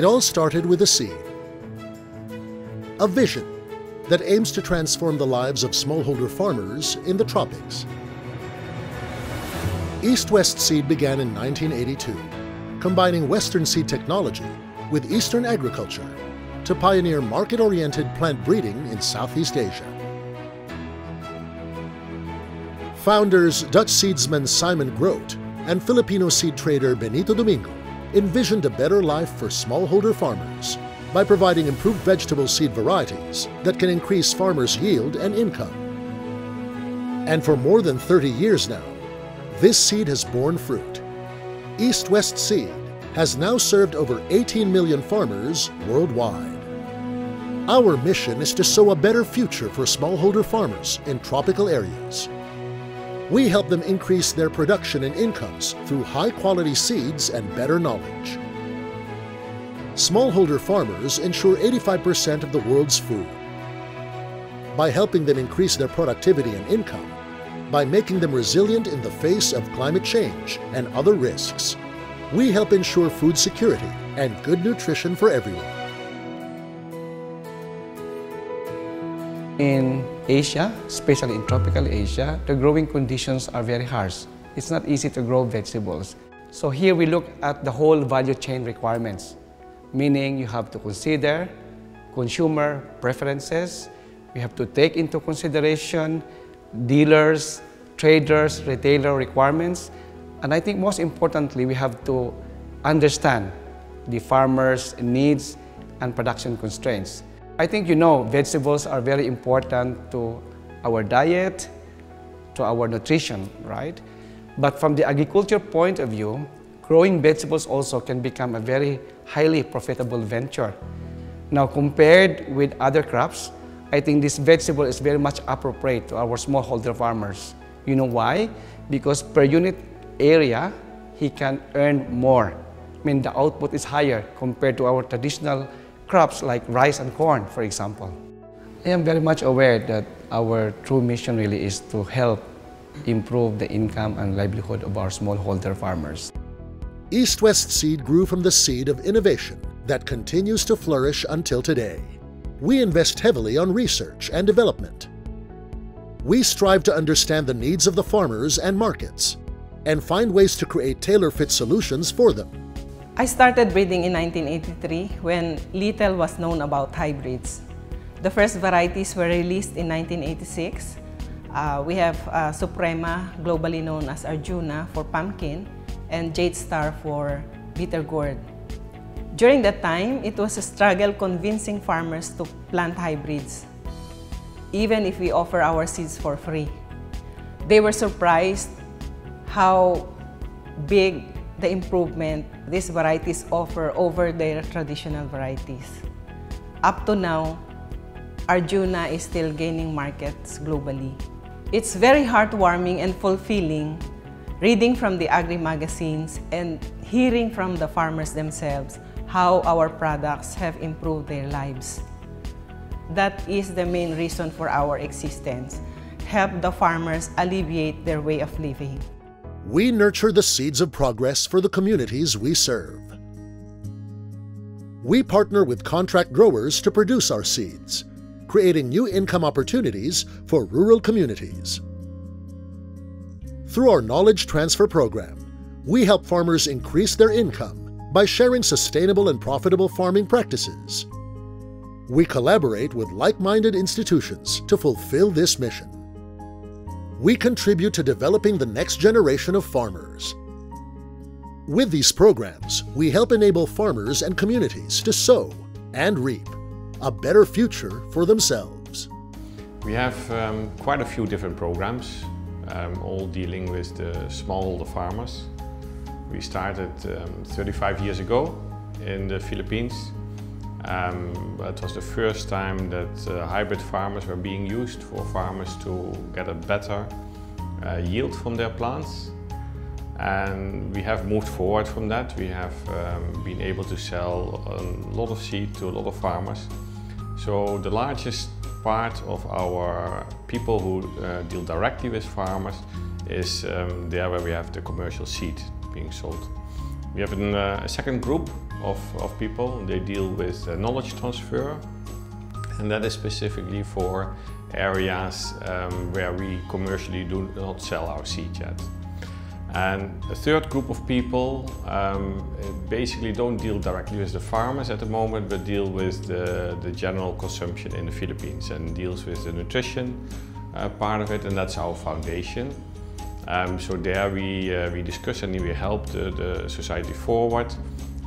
It all started with a seed, a vision that aims to transform the lives of smallholder farmers in the tropics. East West Seed began in 1982, combining Western seed technology with Eastern agriculture to pioneer market-oriented plant breeding in Southeast Asia. Founders Dutch seedsman Simon Groot and Filipino seed trader Benito Domingo envisioned a better life for smallholder farmers by providing improved vegetable seed varieties that can increase farmers' yield and income. And for more than 30 years now, this seed has borne fruit. East West Seed has now served over 18 million farmers worldwide. Our mission is to sow a better future for smallholder farmers in tropical areas. We help them increase their production and incomes through high-quality seeds and better knowledge. Smallholder farmers ensure 85% of the world's food. By helping them increase their productivity and income, by making them resilient in the face of climate change and other risks, we help ensure food security and good nutrition for everyone. In Asia, especially in tropical Asia, the growing conditions are very harsh. It's not easy to grow vegetables. So here we look at the whole value chain requirements, meaning you have to consider consumer preferences, we have to take into consideration dealers, traders, retailer requirements, and I think most importantly, we have to understand the farmers' needs and production constraints. I think you know vegetables are very important to our diet, to our nutrition, right? But from the agriculture point of view, growing vegetables also can become a very highly profitable venture. Now compared with other crops, I think this vegetable is very much appropriate to our smallholder farmers. You know why? Because per unit area, he can earn more. I mean, the output is higher compared to our traditional crops like rice and corn, for example. I am very much aware that our true mission really is to help improve the income and livelihood of our smallholder farmers. East West Seed grew from the seed of innovation that continues to flourish until today. We invest heavily on research and development. We strive to understand the needs of the farmers and markets and find ways to create tailor-fit solutions for them. I started breeding in 1983 when little was known about hybrids. The first varieties were released in 1986. Uh, we have uh, Suprema, globally known as Arjuna for pumpkin, and Jade Star for bitter gourd. During that time, it was a struggle convincing farmers to plant hybrids, even if we offer our seeds for free. They were surprised how big the improvement these varieties offer over their traditional varieties. Up to now, Arjuna is still gaining markets globally. It's very heartwarming and fulfilling reading from the agri magazines and hearing from the farmers themselves how our products have improved their lives. That is the main reason for our existence, help the farmers alleviate their way of living. We nurture the seeds of progress for the communities we serve. We partner with contract growers to produce our seeds, creating new income opportunities for rural communities. Through our Knowledge Transfer Program, we help farmers increase their income by sharing sustainable and profitable farming practices. We collaborate with like-minded institutions to fulfill this mission we contribute to developing the next generation of farmers. With these programs, we help enable farmers and communities to sow and reap a better future for themselves. We have um, quite a few different programs, um, all dealing with the smallholder farmers. We started um, 35 years ago in the Philippines um, it was the first time that uh, hybrid farmers were being used for farmers to get a better uh, yield from their plants. And we have moved forward from that. We have um, been able to sell a lot of seed to a lot of farmers. So the largest part of our people who uh, deal directly with farmers is um, there where we have the commercial seed being sold. We have an, uh, a second group of, of people. They deal with uh, knowledge transfer and that is specifically for areas um, where we commercially do not sell our seed yet. And a third group of people um, basically don't deal directly with the farmers at the moment, but deal with the, the general consumption in the Philippines and deals with the nutrition uh, part of it, and that's our foundation. Um, so there we, uh, we discuss and we help the, the society forward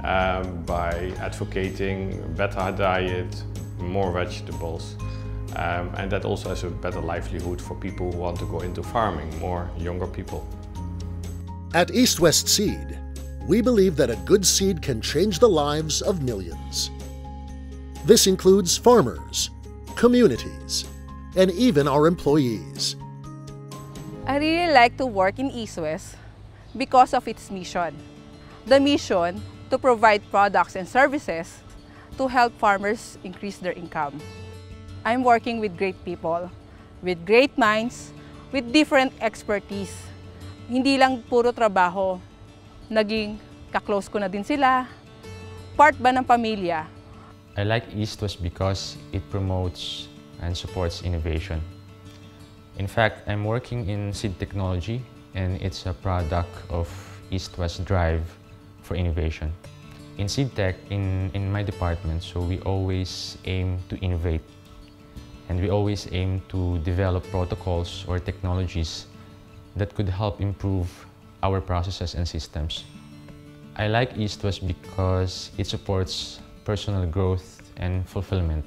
um, by advocating better diet, more vegetables, um, and that also has a better livelihood for people who want to go into farming, more younger people. At East West Seed, we believe that a good seed can change the lives of millions. This includes farmers, communities, and even our employees. I really like to work in East West because of its mission. The mission to provide products and services to help farmers increase their income. I'm working with great people, with great minds, with different expertise hindi lang puro trabaho, naging kaklose ko na din sila, part ba ng pamilya. I like East West because it promotes and supports innovation. In fact, I'm working in seed technology and it's a product of East West Drive for innovation. In seed tech, in, in my department, so we always aim to innovate and we always aim to develop protocols or technologies that could help improve our processes and systems. I like East West because it supports personal growth and fulfillment.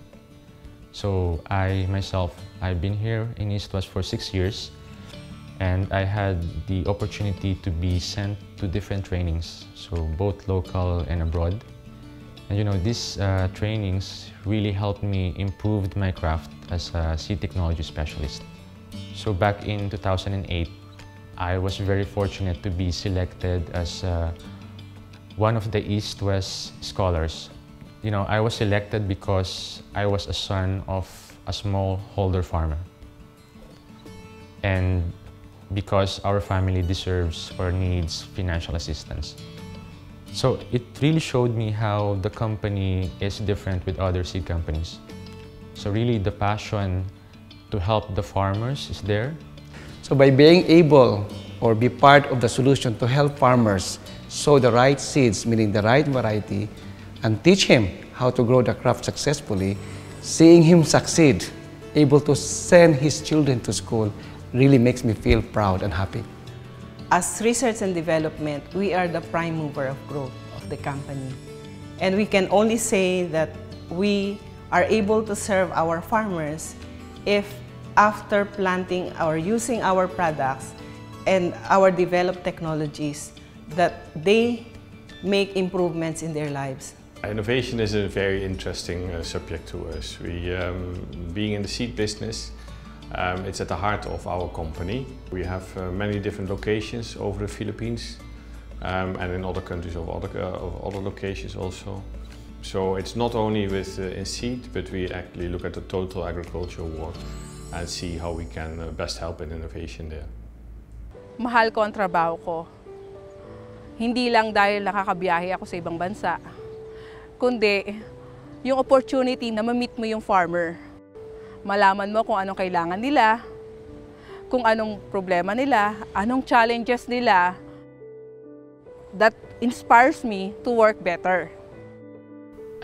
So I myself, I've been here in East West for six years and I had the opportunity to be sent to different trainings, so both local and abroad. And you know, these uh, trainings really helped me improve my craft as a sea technology specialist. So back in 2008, I was very fortunate to be selected as uh, one of the East-West scholars. You know, I was selected because I was a son of a smallholder farmer. And because our family deserves or needs financial assistance. So it really showed me how the company is different with other seed companies. So really the passion to help the farmers is there so by being able or be part of the solution to help farmers sow the right seeds, meaning the right variety, and teach him how to grow the crop successfully, seeing him succeed, able to send his children to school, really makes me feel proud and happy. As research and development, we are the prime mover of growth of the company. And we can only say that we are able to serve our farmers if after planting or using our products and our developed technologies that they make improvements in their lives. Innovation is a very interesting uh, subject to us. We, um, being in the seed business, um, it's at the heart of our company. We have uh, many different locations over the Philippines um, and in other countries of other, uh, of other locations also. So it's not only with uh, in seed, but we actually look at the total agricultural world and see how we can uh, best help in innovation there. Mahal ko ang trabaho ko. Hindi lang dahil nakakabiyahe ako sa ibang bansa, kundi yung opportunity na ma-meet mo yung farmer. Malaman mo kung anong kailangan nila, kung anong problema nila, anong challenges nila. That inspires me to work better.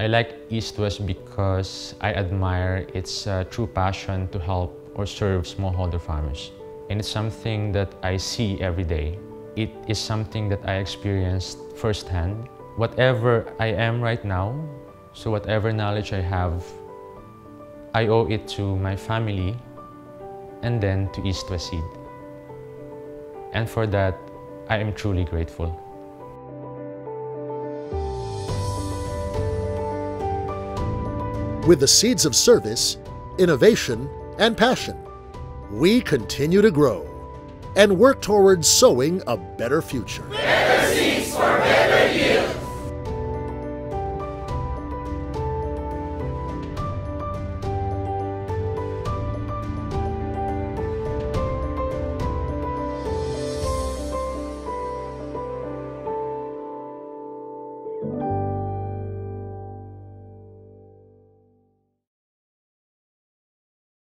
I like East West because I admire its uh, true passion to help or serve smallholder farmers. And it's something that I see every day. It is something that I experienced firsthand. Whatever I am right now, so whatever knowledge I have, I owe it to my family and then to East Seed. And for that, I am truly grateful. With the seeds of service, innovation, and passion, we continue to grow and work towards sowing a better future.